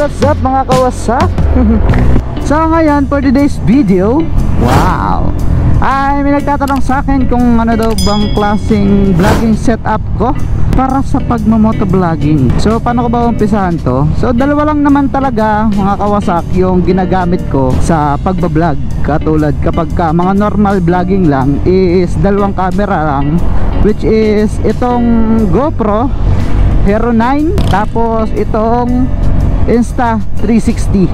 what's up mga kawasak? so ngayon for today's video Wow Ay may nagtatanong sa akin kung ano daw bang klaseng vlogging setup ko para sa pagmamotovlogging So paano ko ba umpisahan to? So dalawa lang naman talaga mga kawasak yung ginagamit ko sa pagbablog Katulad kapag ka mga normal vlogging lang is dalawang camera lang Which is itong GoPro Hero 9 Tapos itong Insta 360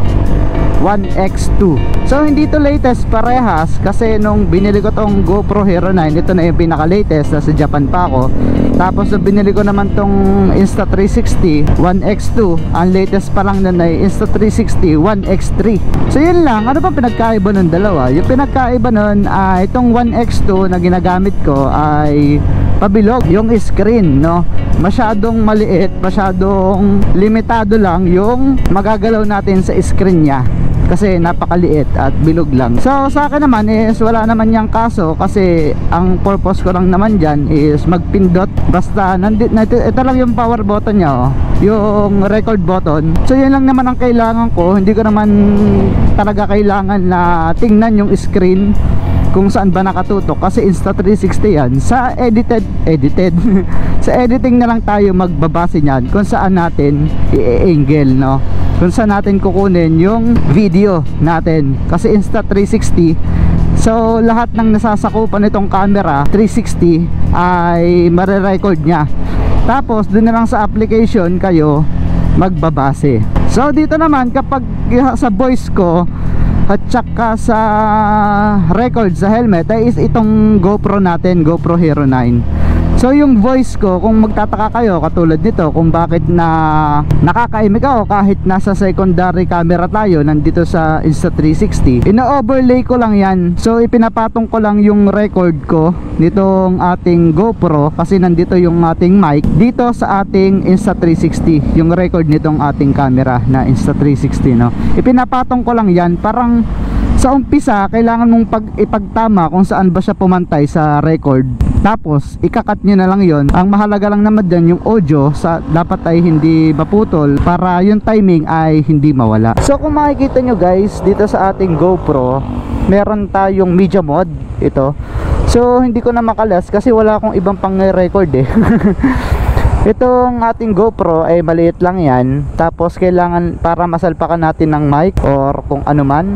1X2 So hindi to latest parehas Kasi nung binili ko tong GoPro Hero 9 Ito na yung pinaka latest Nasa Japan pa ako. Tapos nung binili ko naman tong Insta 360 1X2 Ang latest pa lang nun ay Insta 360 1X3 So yun lang. Ano pa pinagkaiba ng dalawa? Yung pinagkaiba nun ay Itong 1X2 na ginagamit ko ay pabilog yung screen no? Masyadong maliit masyadong limitado lang yung magagalaw natin sa screen niya. Kasi napakaliit at bilog lang. So sa akin naman is wala naman yang kaso kasi ang purpose ko lang naman dyan is magpindot. Basta nandito, nandito ito lang yung power button niya oh. Yung record button. So yun lang naman ang kailangan ko. Hindi ko naman talaga kailangan na tingnan yung screen kung saan ba nakatutok. Kasi Insta360 yan. Sa edited edited. Sa editing na lang tayo magbabase niyan kung saan natin i-angle no? Kung saan natin kukunin yung video natin. Kasi Insta360 so lahat ng nasasakupan nitong camera 360 ay mare-record niya. Tapos dun na lang sa application kayo magbabase. So dito naman kapag sa voice ko at saka sa record sa helmet ay is itong GoPro natin GoPro Hero 9 So yung voice ko kung magtataka kayo katulad nito kung bakit na nakakaimik ako kahit nasa secondary camera tayo nandito sa Insta360 ina-overlay ko lang yan. So ipinapatong ko lang yung record ko nitong ating GoPro kasi nandito yung ating mic dito sa ating Insta360 yung record nitong ating camera na Insta360 no? Ipinapatong ko lang yan. Parang sa umpisa kailangan mong pag ipagtama kung saan ba siya pumantay sa record tapos ikakat nyo na lang yon ang mahalaga lang naman dyan yung audio sa dapat ay hindi maputol para yung timing ay hindi mawala. So kung makikita nyo guys dito sa ating GoPro meron tayong media mode ito. So hindi ko na makalas kasi wala akong ibang pang record eh. Itong ating GoPro ay maliit lang yan. Tapos kailangan para masalpakan natin ng mic or kung ano man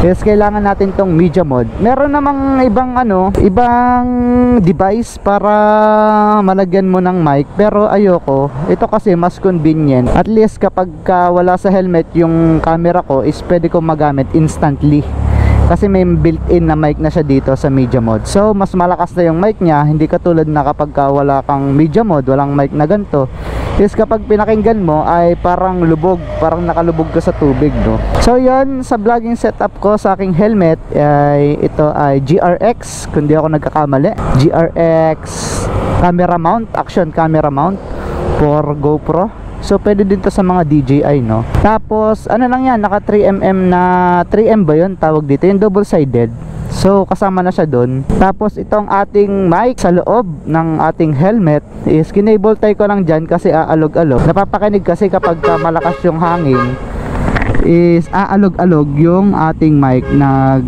Yes, kailangan natin tong media mode. Meron namang ibang ano, ibang device para malagyan mo ng mic pero ayoko. Ito kasi mas convenient. At least kapag ka wala sa helmet yung camera ko is pwede ko magamit instantly kasi may built-in na mic na siya dito sa media mode. So mas malakas na yung mic niya. Hindi katulad na kapag ka wala kang media mode walang mic na ganito. Is kapag pinakinggan mo ay parang lubog. Parang nakalubog ka sa tubig no? So yon sa vlogging setup ko sa aking helmet ay ito ay GRX kundi ako nagkakamali GRX camera mount action camera mount for GoPro So pwede din to sa mga DJI no. Tapos ano lang yan, naka 3mm na 3M ba 'yon tawag dito, yung double sided. So kasama na siya doon. Tapos itong ating mic sa loob ng ating helmet is kinable tie ko lang diyan kasi aalog-alog. Napapakinig kasi kapag ka malakas yung hangin is aalog-alog yung ating mic nag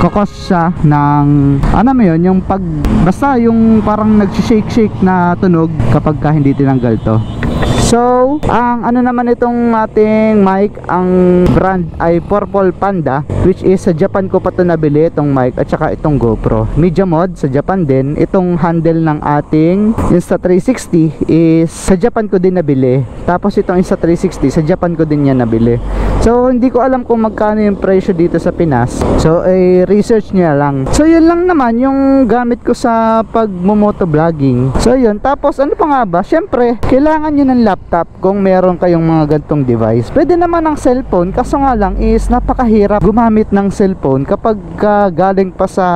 kokos siya ng ano mo yun yung pag basta yung parang nag-shake shake na tunog kapag ka hindi tinanggal to So, ang ano naman itong ating mic, ang brand ay Purple Panda which is sa Japan ko pa ito nabili itong mic at saka itong GoPro. Media mod sa Japan din. Itong handle ng ating Insta360 is sa Japan ko din nabili. Tapos itong Insta360 sa Japan ko din yan nabili. So, hindi ko alam kung magkano yung presyo dito sa Pinas. So, eh, research niya lang. So, yun lang naman yung gamit ko sa pagmumoto vlogging. So, yun. Tapos, ano pa nga ba? Siyempre, kailangan nyo ng laptop kung meron kayong mga gantong device. Pwede naman ng cellphone kaso nga lang is napakahirap gumamit ng cellphone kapag uh, galing pa sa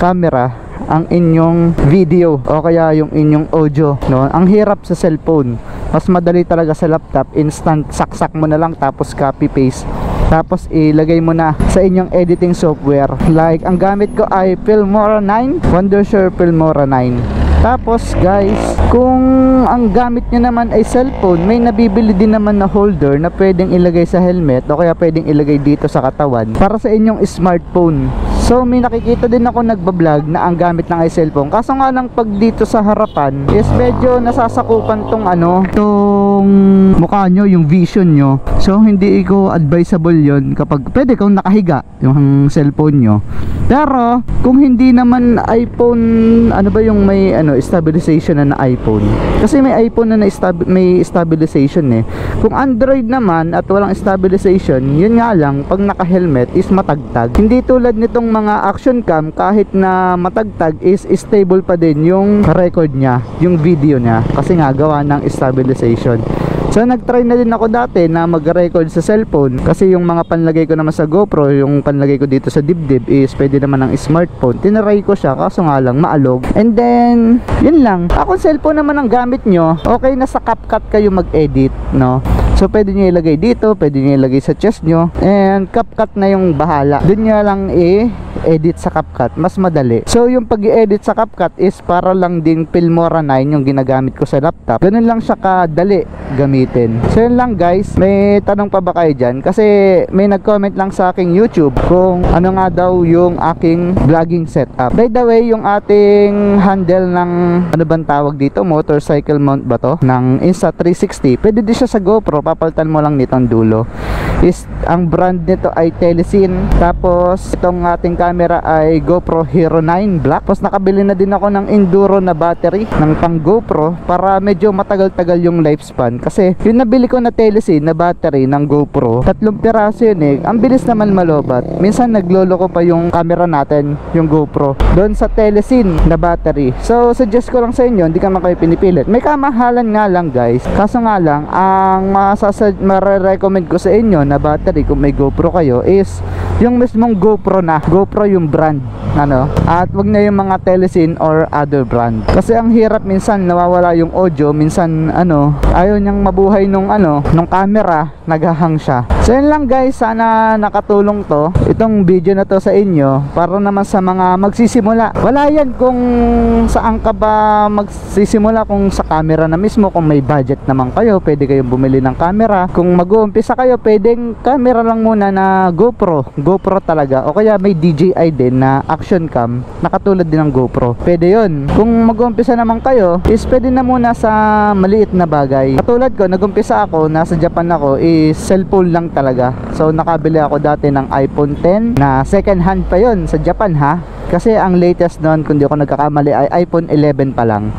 camera ang inyong video o kaya yung inyong audio no ang hirap sa cellphone mas madali talaga sa laptop instant saksak mo na lang tapos copy paste. Tapos ilagay mo na sa inyong editing software. Like ang gamit ko ay Filmora 9 Wondershare Filmora 9 Tapos guys, kung ang gamit nyo naman ay cellphone, may nabibili din naman na holder na pwedeng ilagay sa helmet o kaya pwedeng ilagay dito sa katawan para sa inyong smartphone. So may nakikita din ako nagbablog na ang gamit ay cellphone. Kaso nga lang pag dito sa harapan is medyo nasasakupan tong ano, tong mukha nyo, yung vision nyo. So hindi ko advisable yon kapag pwede kung nakahiga yung cellphone nyo. Pero kung hindi naman iPhone, ano ba yung may ano stabilization na na iPhone? Kasi may iPhone na, na stab- may stabilization eh. Kung Android naman at walang stabilization, yun nga lang pag naka-helmet is matagtag. Hindi tulad nitong mga action cam kahit na matagtag is stable pa din yung record niya, yung video niya kasi nga gawa ng stabilization. So nagtry na din ako dati na mag-record sa cellphone kasi yung mga panlagay ko naman sa GoPro, yung panlagay ko dito sa dibdib is pwede naman ng smartphone. Tinry ko siya kaso nga lang maalog. And then, yun lang. Ako cellphone naman ang gamit nyo, okay na sa CapCut kayo mag-edit, no? So pwede nyo ilagay dito, pwede nyo ilagay sa chest nyo and CapCut na yung bahala. Doon nyo lang i-edit sa CapCut, mas madali. So yung pag edit sa CapCut is para lang din Filmora 9 yung ginagamit ko sa laptop. Ganun lang siya kadali gamitin. So yun lang guys, may tanong pa ba kayo dyan? Kasi may nag-comment lang sa aking YouTube kung ano nga daw yung aking vlogging setup. By the way, yung ating handle ng ano bang tawag dito, motorcycle mount ba to? Ng Insta360. Pwede din siya sa GoPro, papalitan mo lang nitong dulo. Is ang brand nito ay Telesin. Tapos itong ating camera ay GoPro Hero 9 Black. Tapos nakabili na din ako ng Enduro na battery ng pang GoPro para medyo matagal-tagal yung lifespan. Kasi yung nabili ko na Telesin na battery ng GoPro, tatlong piraso yun eh. Ang bilis naman malobat. Minsan naglolo ko pa yung camera natin, yung GoPro, doon sa Telesin na battery. So suggest ko lang sa inyo, hindi ka man kayo pinipilit. May kamahalan nga lang guys. Kaso nga lang, ang masasad, marirecommend ko sa inyo na battery kung may GoPro kayo is yung mismong GoPro na. GoPro yung brand. Ano? At wag na yung mga Telesin or other brand. Kasi ang hirap minsan nawawala yung audio, minsan ano, ayaw niyang mabuhay nung ano, nung camera, naghahang siya. So yun lang guys, sana nakatulong to. Itong video na to sa inyo para naman sa mga magsisimula. Wala yan kung saan ka ba magsisimula kung sa camera na mismo, kung may budget naman kayo, pwede kayong bumili ng camera. Kung mag-uumpisa kayo, pwedeng camera lang muna na GoPro. GoPro talaga. O kaya may DJI din na action cam na katulad din ng GoPro. Pwede yon. Kung mag-uumpisa naman kayo, is pwede na muna sa maliit na bagay. Katulad ko, nag-umpisa ako, nasa Japan ako, is cellphone lang talaga. So nakabili ako dati ng iPhone 10 na second hand pa yon sa Japan ha. Kasi ang latest noon, kung di ako nagkakamali, ay iPhone 11 pa lang.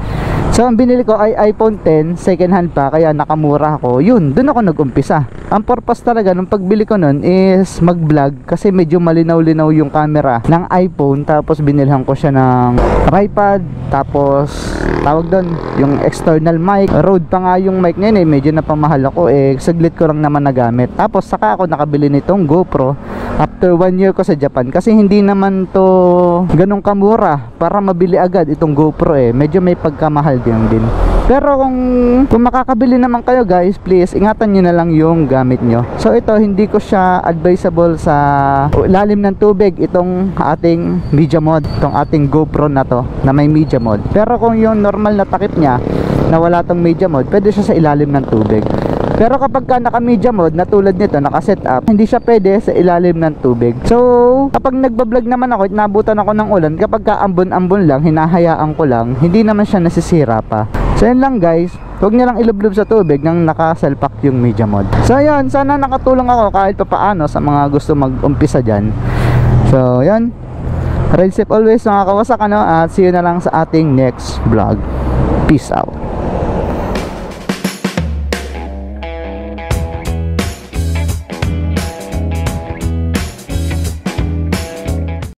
So ang binili ko ay iPhone 10 second hand pa kaya nakamura ako. Yun, doon ako nag-umpisa. Ang purpose talaga nung pagbili ko noon is mag-vlog kasi medyo malinaw-linaw yung camera ng iPhone tapos binilhan ko siya ng tripod tapos tawag doon yung external mic. Rode pa nga yung mic ngayon eh, medyo napamahal ako eh saglit ko lang naman nagamit. Tapos saka ako nakabili nitong GoPro after one year ko sa Japan kasi hindi naman to ganong kamura para mabili agad itong GoPro eh. Medyo may pagkamahal din din. Pero kung, kung makakabili naman kayo guys, please ingatan nyo na lang yung gamit nyo. So ito, hindi ko siya advisable sa lalim ng tubig itong ating media mod, itong ating GoPro na to na may media mod. Pero kung yung normal na takip niya na wala tong media mod, pwede siya sa ilalim ng tubig. Pero kapag ka naka media mode na tulad nito, naka setup, hindi siya pwede sa ilalim ng tubig. So, kapag nagbablog naman ako, nabutan ako ng ulan, kapag ka ambon-ambon lang, hinahayaan ko lang, hindi naman siya nasisira pa. So, yun lang guys. Huwag niyo lang ilublob sa tubig nang naka-selpak yung media mode. So, yun. Sana nakatulong ako kahit pa paano sa mga gusto mag-umpisa dyan. So, yun. Ride safe always mga kawasak ano at see you na lang sa ating next vlog. Peace out.